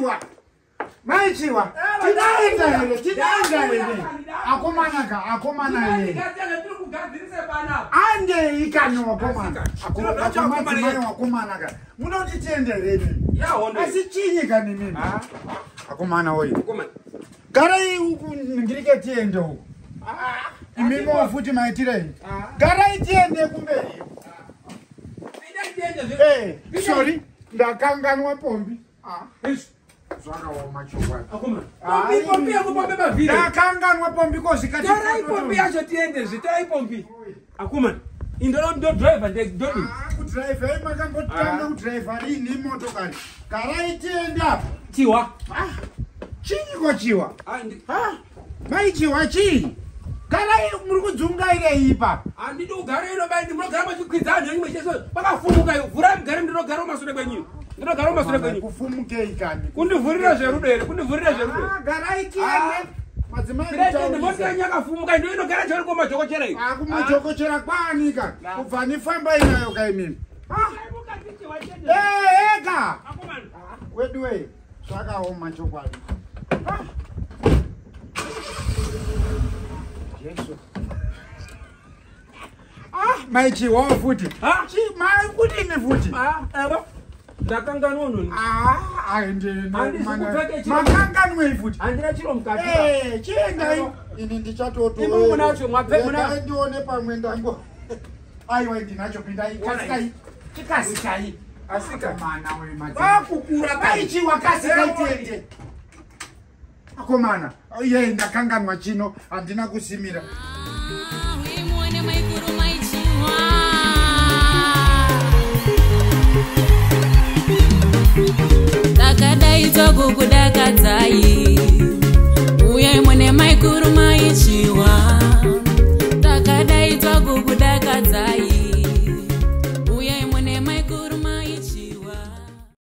maichiwa. Maichiwa. Tinaenda here tinaenda here. Akomanaka akomana here. andei kani wakomana akomadzimai wakomanaka munoti tiende reni asi chinyi kani mimi akomana oyo garai uku ndirike tiende uku. Imimo futi maitirei garai tiende kumberi Eh, sorry ndakanganwa pombi zvakaoma chokwadi ndakanganwa pombi kozvikati pombi yacho tiendezve torai pombi. Akomana indododriva ndodini kudhiraivha makambotanga kudhiraivha riini motokari. Garai tiende apa chiwa? Chinyiko chiwa? Mai chiwa chii? Garai muri kudzungairei ipa handidi kugara ino bai munogara machikwidza anhu enyu mechese pakafumuka iyo vhurai mugare ndinogara mumasure kwenyuyo ndinogara mumasure kwenyu. kufumukei kani kundivhurira zverudo here kundivhurira zverudo garai tiende madzimai yakafumuka ndo inogara chauri kumajokochera iyo. Akumajokochera kwaanika kubva nifamba inayo kaimimi ega! Weduwei zvakaoma chokwadi jesu. Maichiwawo futi? Kudini futi ndakanganwa noni makanganwei futi. Handina chiro mukati chiendai ini ndichatoto Imi munacho, mwape- muna- ndione pamwe ndango. Aiwa ndinacho pindai kasikai chikasikai asika mana vakukura paichiwa kasikai tiende akomana ye ndakanganwa chino. Handina kusimira